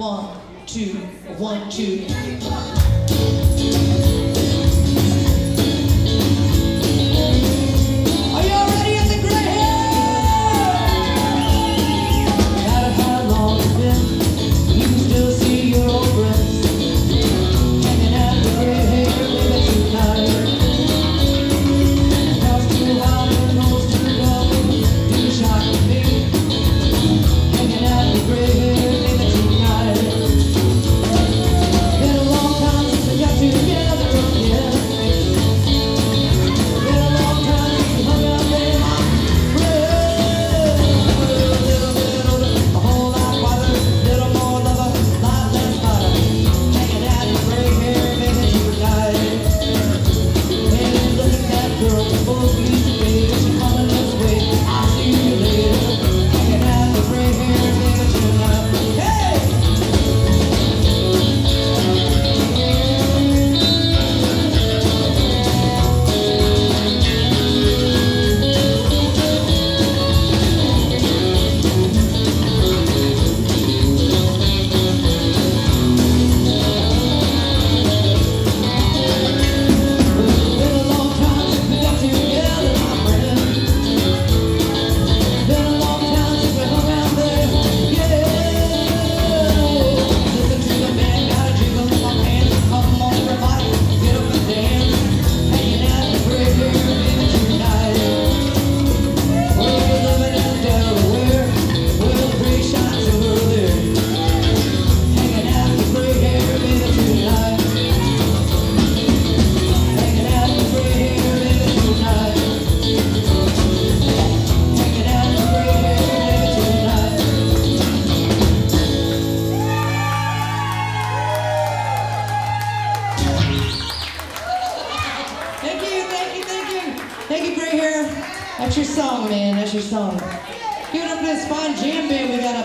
One, two, one, two. That's your song, man. That's your song. Give it up for this fun jam band we got